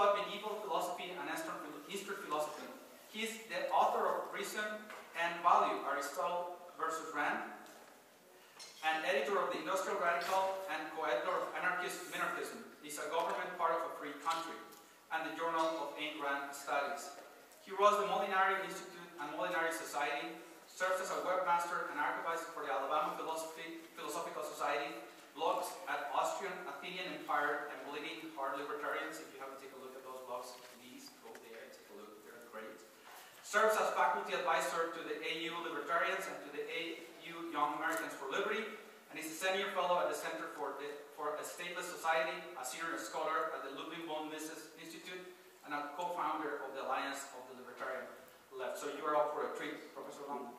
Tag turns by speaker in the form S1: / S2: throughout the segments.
S1: about medieval philosophy and Eastern philosophy. He is the author of Reason and Value, Aristotle versus Rand, and editor of the Industrial Radical and co-editor of Anarchism Minarchism, is a government part of a free country, and the Journal of Ayn Rand Studies. He runs the Molinari Institute and Molinari Society, serves as a webmaster and archivist for the Alabama Philosophy, Philosophical Society, blogs at Austrian Athenian Empire and Bleeding Heart Libertarians, if you have Plus, please go there, take a look, they're great. Serves as faculty advisor to the AU Libertarians and to the AU Young Americans for Liberty, and is a senior fellow at the Center for, the, for a Stateless Society, a senior scholar at the Ludwig von Mises Institute, and a co-founder of the Alliance of the Libertarian Left. So you are up for a treat, Professor Long.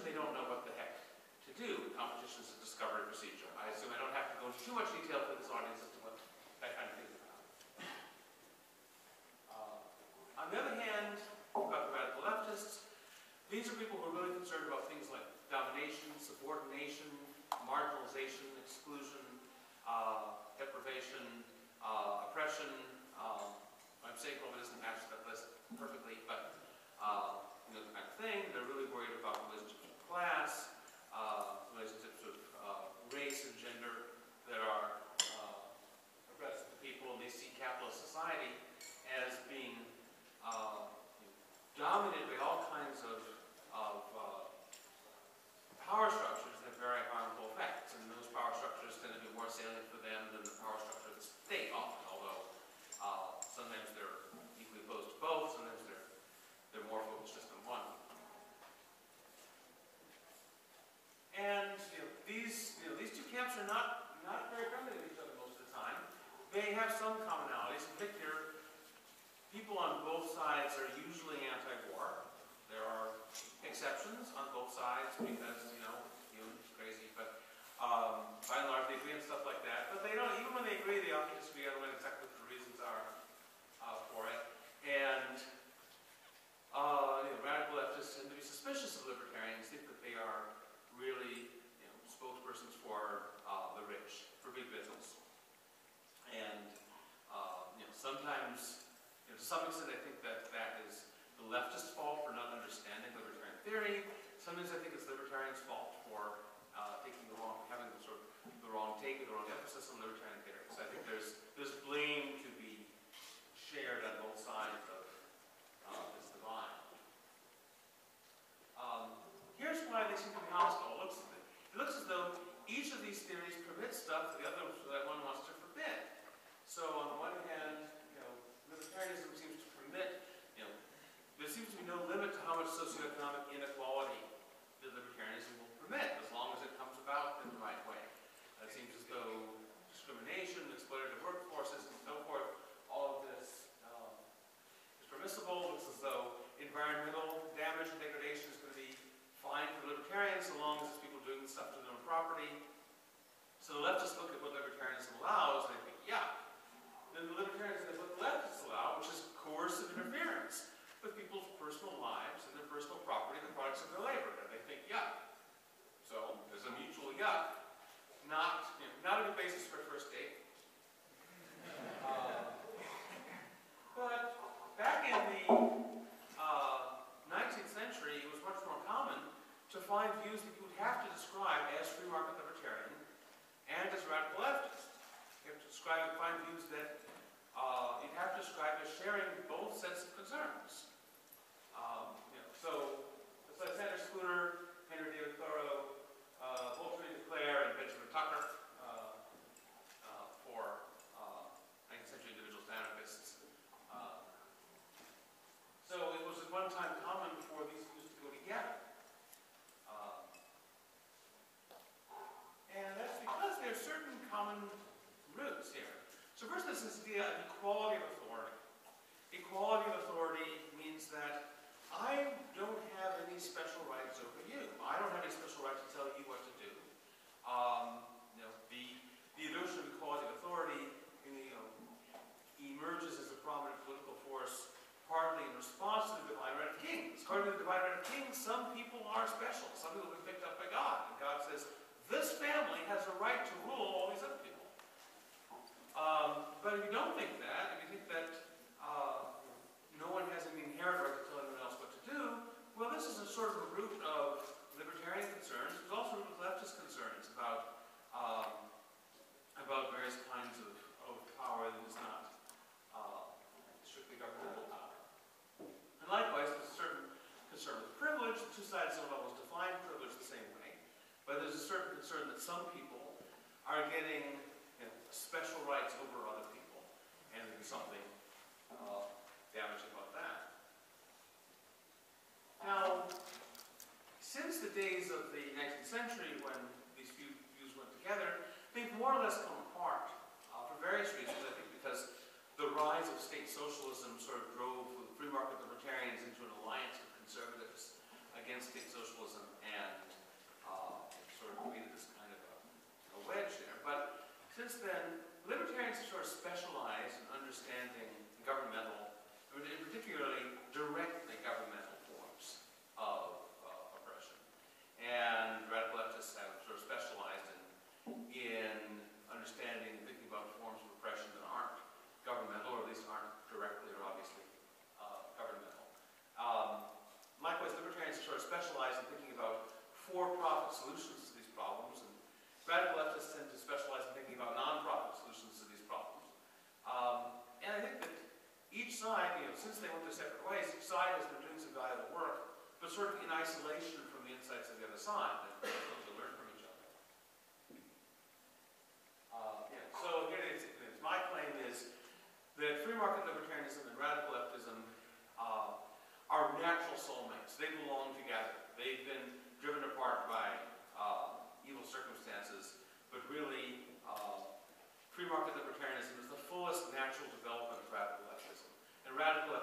S2: they don't know some
S1: comments. emphasis there on equality socialism sort of drove free market libertarians into an alliance with conservatives against state socialism and uh, sort of created this kind of a, a wedge there. But since then, libertarians have sort of specialized in understanding governmental, particularly direct for-profit solutions to these problems, and radical leftists tend to specialize in thinking about non-profit solutions to these problems. Um, and I think that each side, you know, since they went their separate ways, each side has been doing some valuable work, but sort of in isolation from the insights of the other side, and learn from each other. Uh, so it's My claim is that free market libertarianism and radical leftism uh, are natural soulmates. They belong together. They've been driven apart by uh, evil circumstances, but really um, uh, free market libertarianism is the fullest natural development of radical leftism. And radical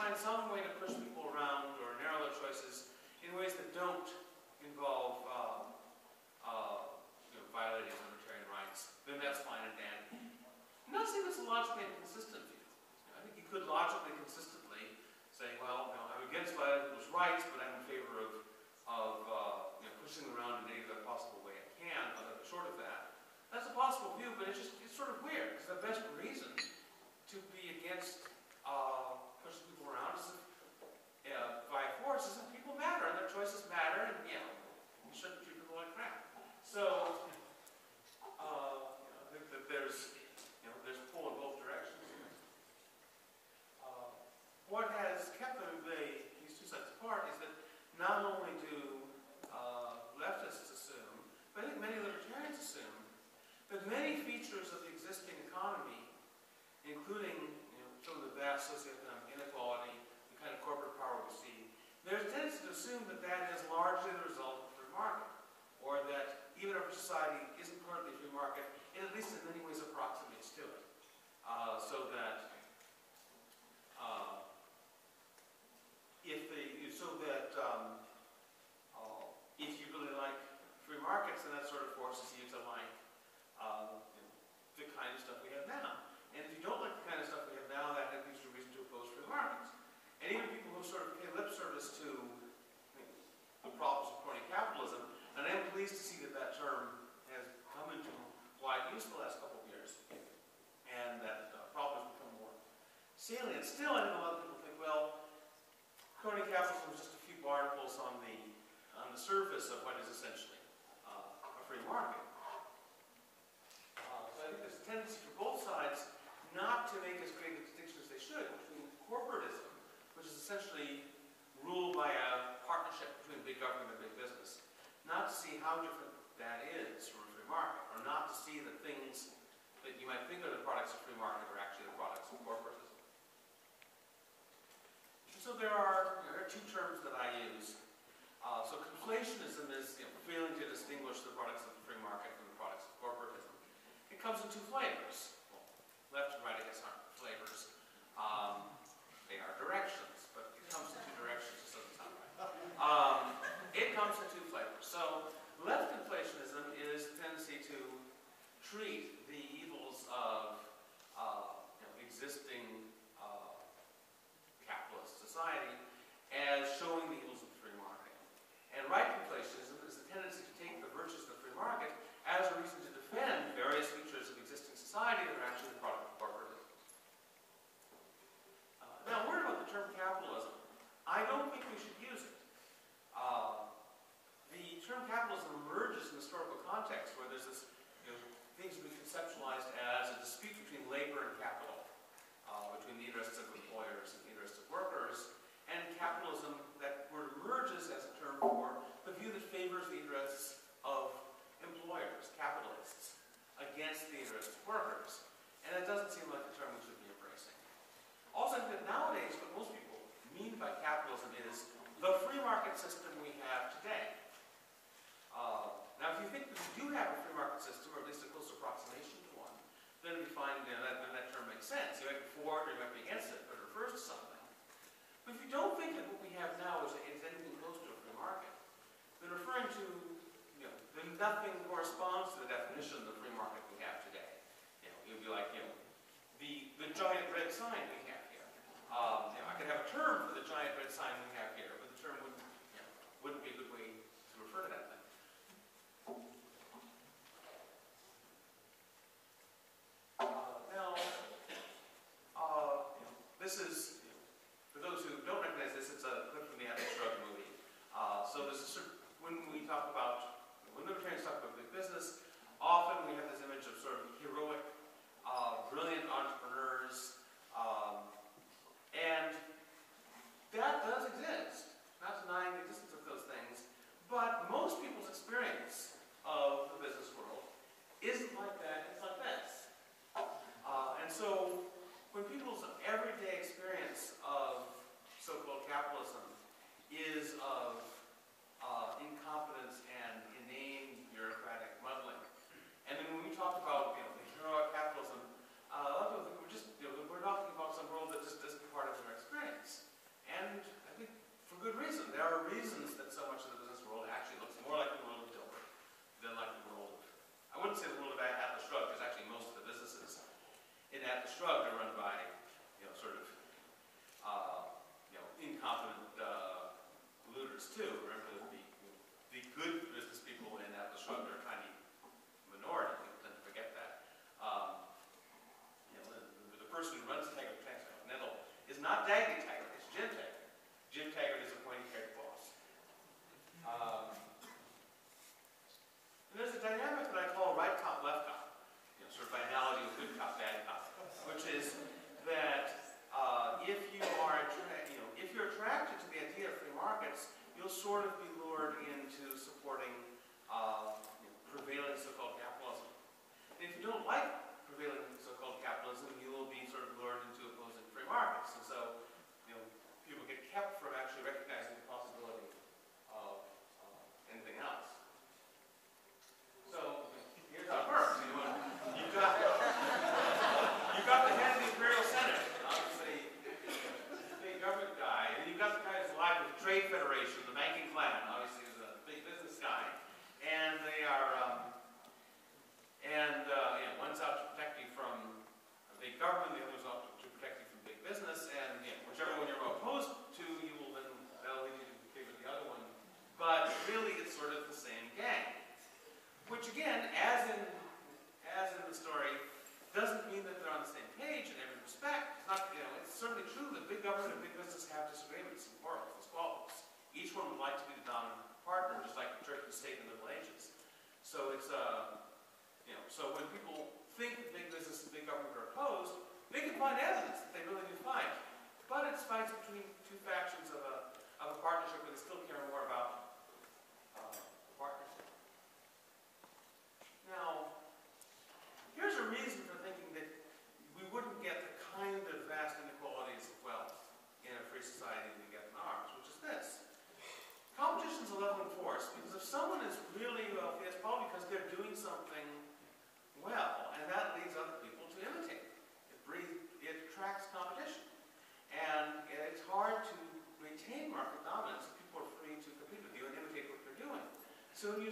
S1: find some way to push people around or narrow their choices in ways that don't involve um, uh, you know, violating libertarian rights, then that's fine and dandy. I'm not saying that's a logically inconsistent view. You know, I think you could logically, consistently say, well, you know, I'm against violating people's rights, but I'm in favor of, of uh, you know, pushing around in any other possible way I can, other short of that. That's a possible view, but it's just it's sort of weird, because the best reason to be against society two flavors. So left conflationism is a tendency to treat nothing corresponds to the definition of the free market we have today. You know, it would be like, you know, the, the giant red sign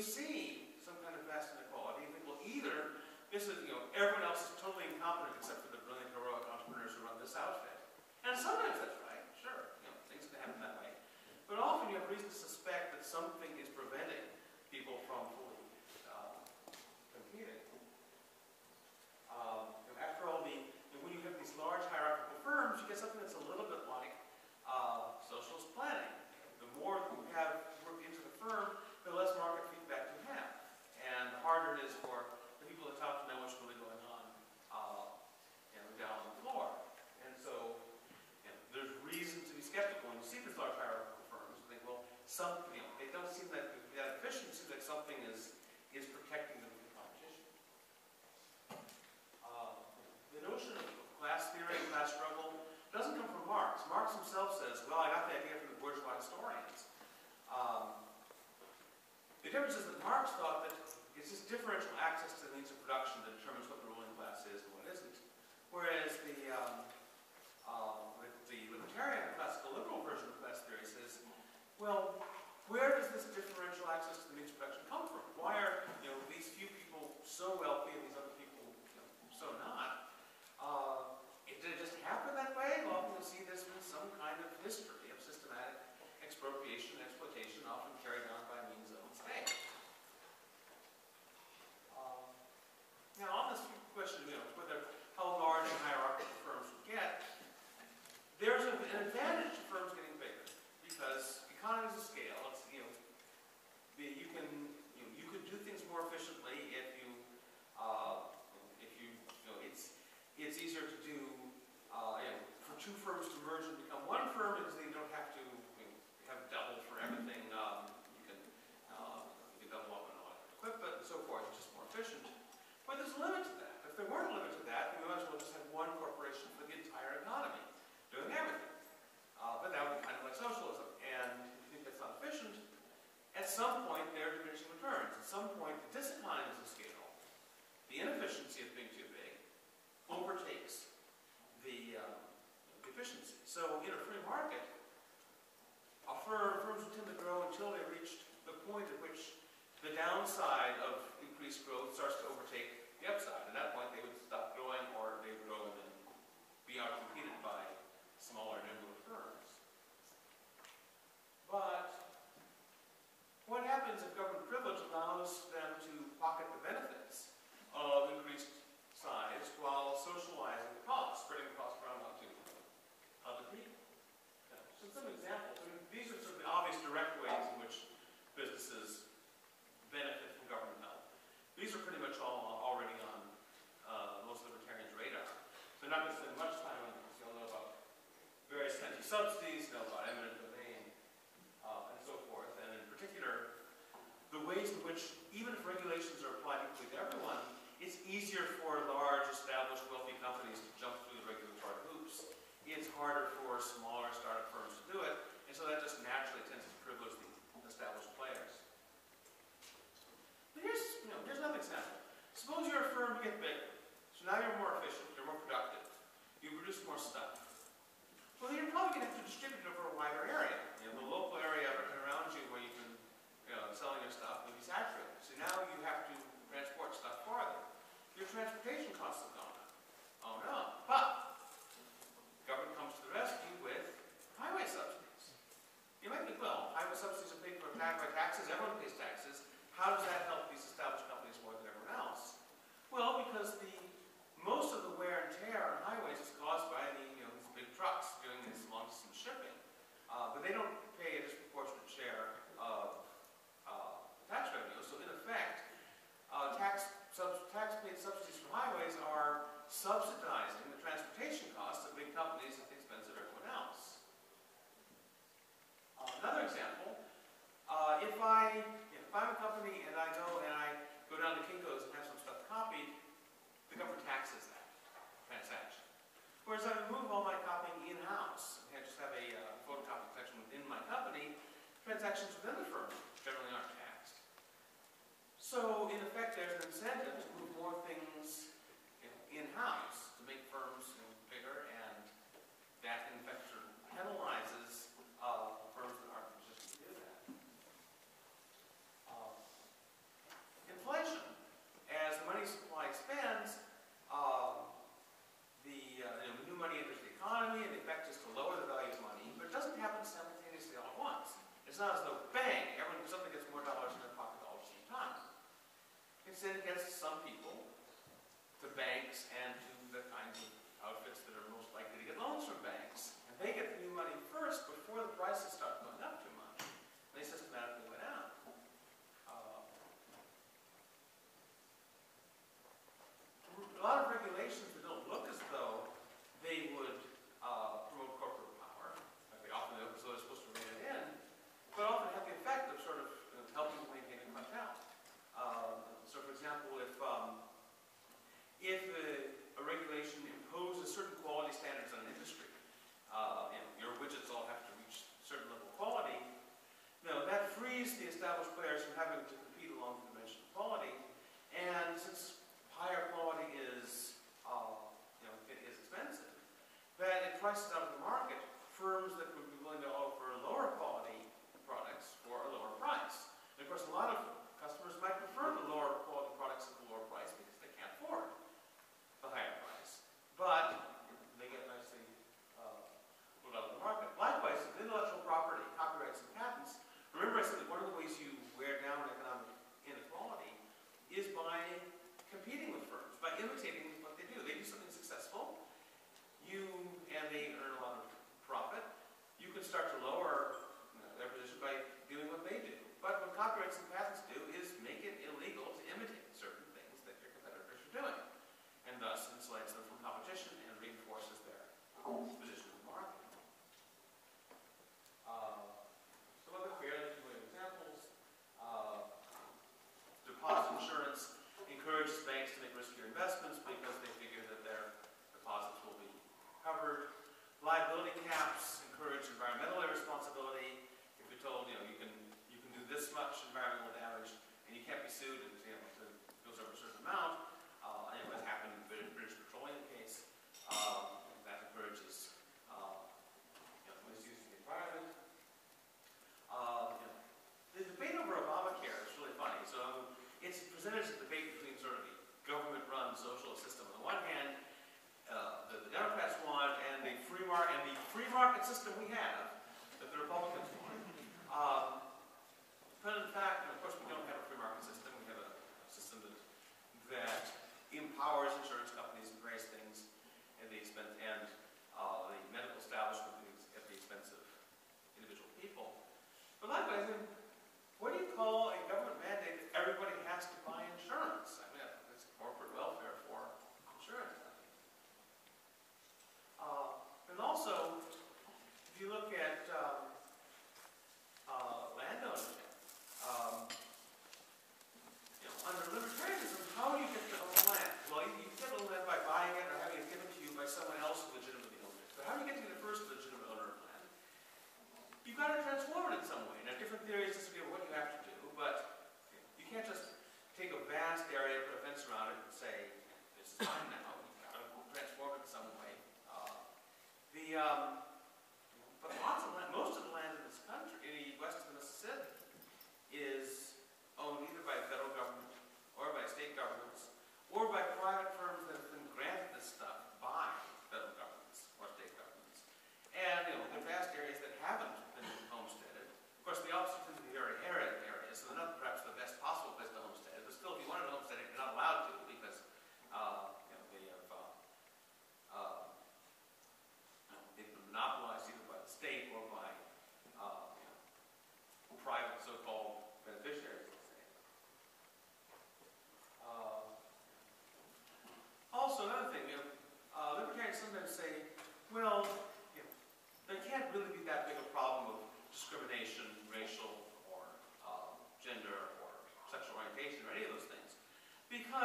S1: see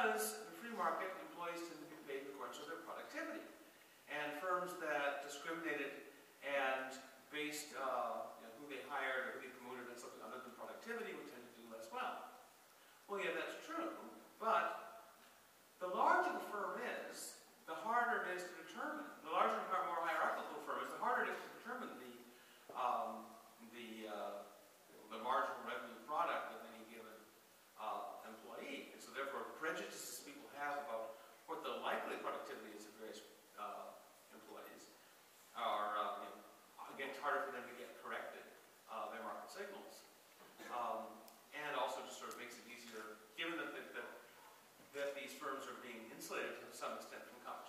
S1: because the free market, employees tend to be paid in accordance with their productivity. And firms that discriminated and based uh, you know, who they hired or who they promoted on something other than productivity would tend to do less well. Well, yeah, that's true, but the large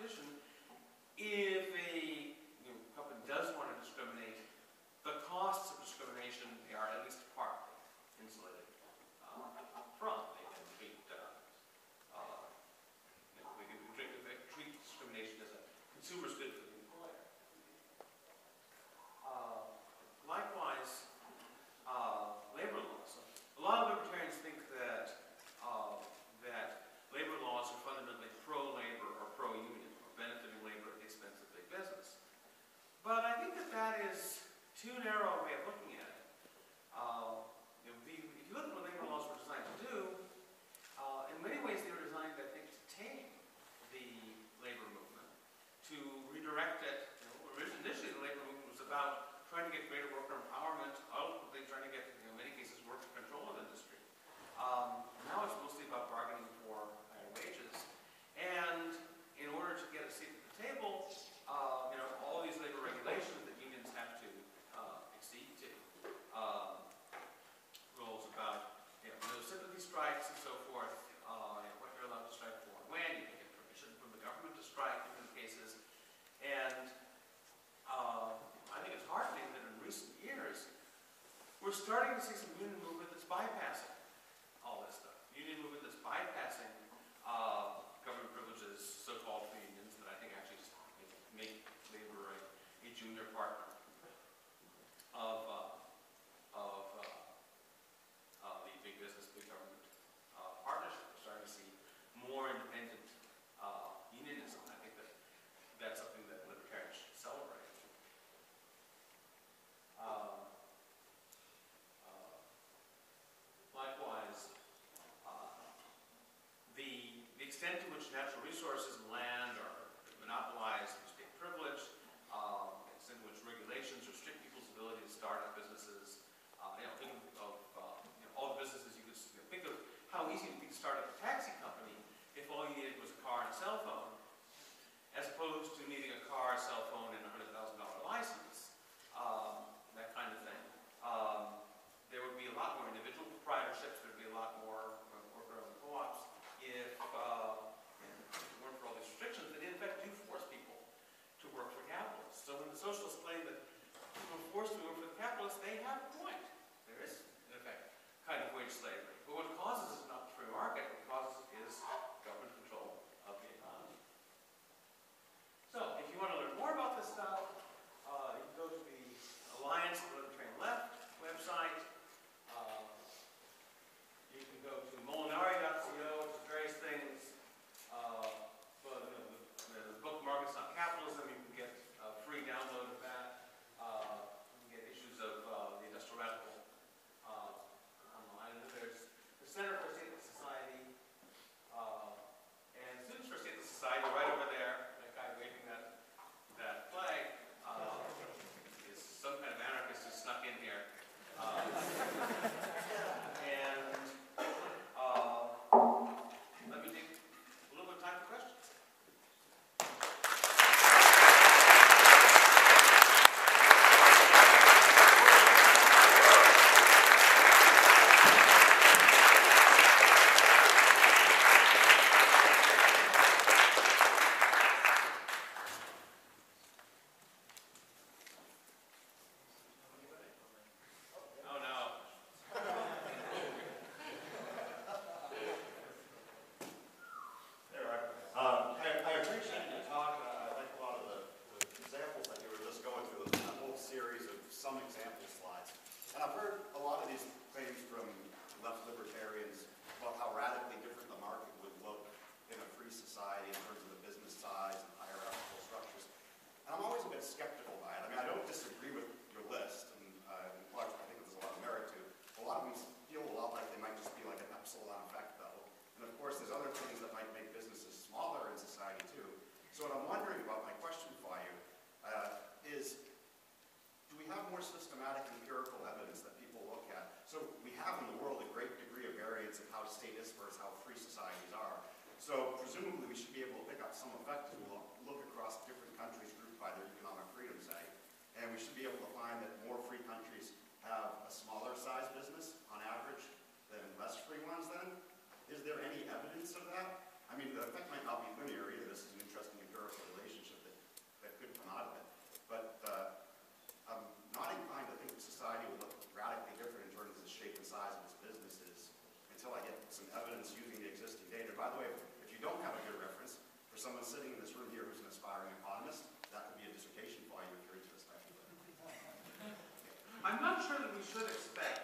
S1: competition, if a you know, company does want to discriminate, the costs of discrimination they are at least partly insulated uh, from. They can treat, uh, uh, you know, we, we treat, treat discrimination as a consumer's good is too narrow a way of looking at it. Uh, if you look at what labor laws were designed to do, uh, in many ways they were designed, I think, to tame the labor movement, to redirect it. You know, initially, the labor movement was about trying to get greater worker empowerment, ultimately trying to get, you know, in many cases, worker control of industry. Um, We're starting to see some
S3: someone sitting in this room here who's an aspiring economist, that could be a dissertation for you if you're interested.
S1: I'm not sure that we should expect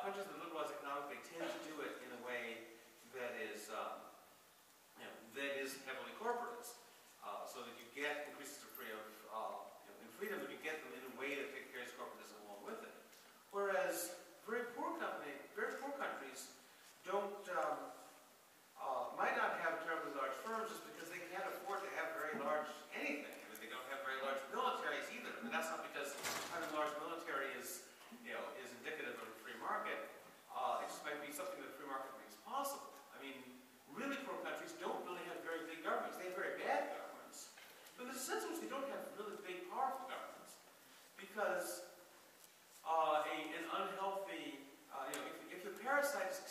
S1: uh, countries that liberalize economically tend to do it in a way that is, um, you know, that is heavily corporatist, uh, so that you get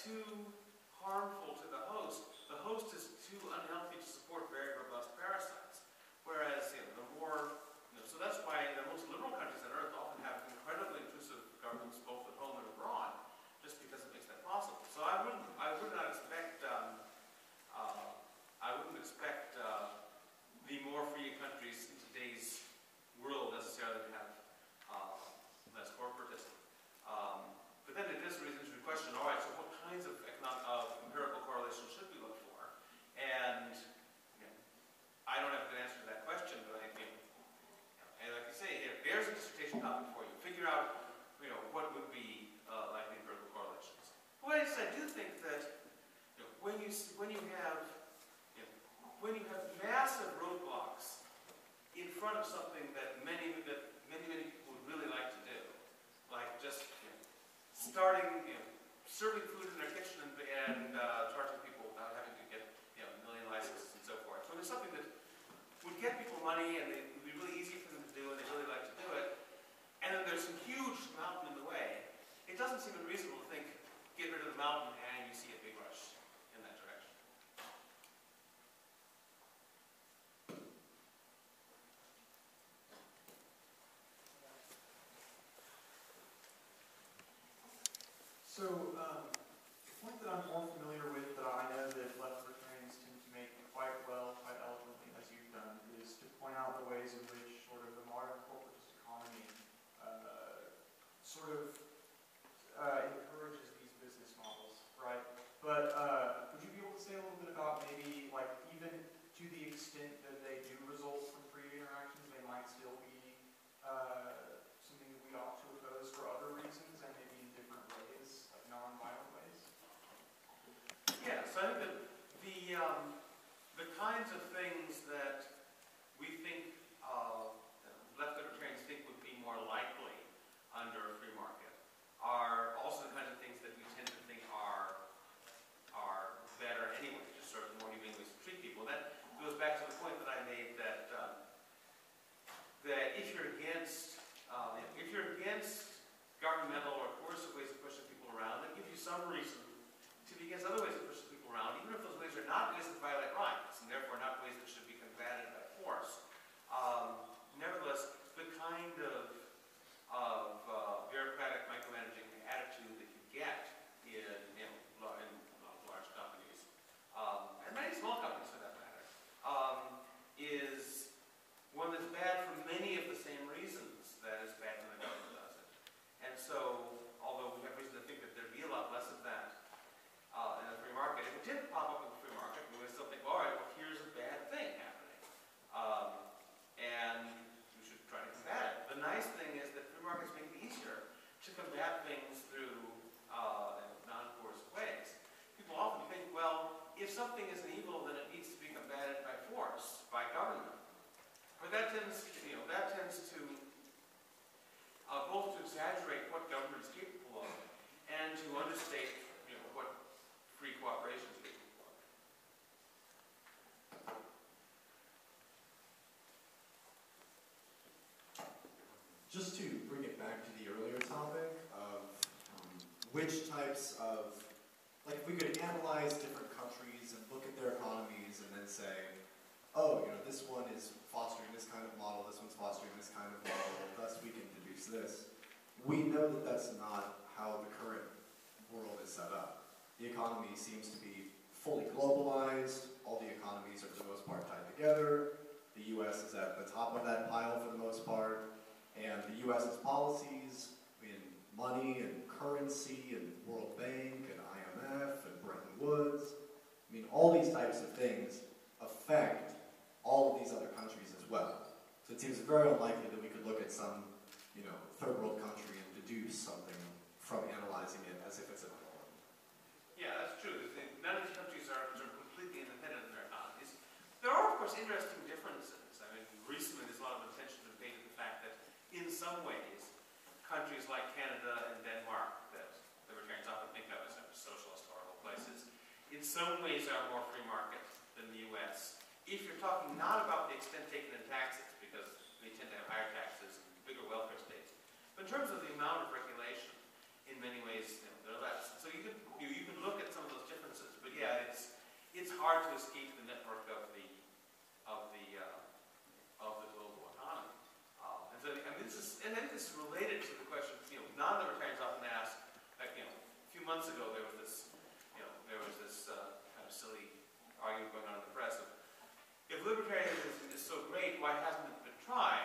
S1: too harmful. So, um, the
S4: point that I'm more familiar with that I know that left libertarians tend to make quite well, quite eloquently, as you've done, is to point out the ways in which sort of the modern corporatist economy uh, sort of
S5: which types of, like if we could analyze different countries and look at their economies and then say, oh, you know, this one is fostering this kind of model, this one's fostering this kind of model, thus we can deduce this. We know that that's not how the current world is set up. The economy seems to be fully globalized, all the economies are for the most part tied together, the US is at the top of that pile for the most part, and the US's policies money and currency and World Bank and IMF and Bretton Woods, I mean, all these types of things affect all of these other countries as well. So it seems very unlikely that we could look at some, you know, third world country and deduce something from analyzing it as if it's an island.
S1: Yeah, that's true. None of these countries are completely independent in their economies. There are, of course, interesting differences. I mean, recently there's a lot of attention to the fact that in some ways, countries like Canada and Denmark that libertarians often think of as socialist horrible places, in some ways are more free market than the US. If you're talking not about the extent taken in taxes, because they tend to have higher taxes and bigger welfare states, but in terms of the amount of regulation, in many ways, they're less. So you can, you, you can look at some of those differences, but yeah, it's, it's hard to escape argument going on in the press of, if libertarianism is so great, why hasn't it been tried?